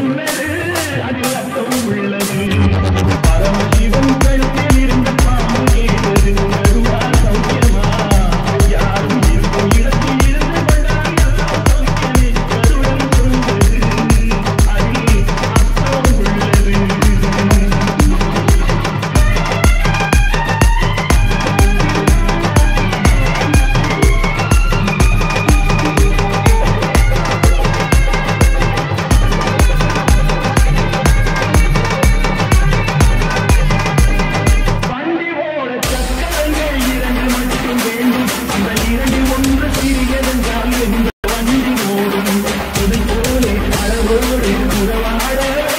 Don't We're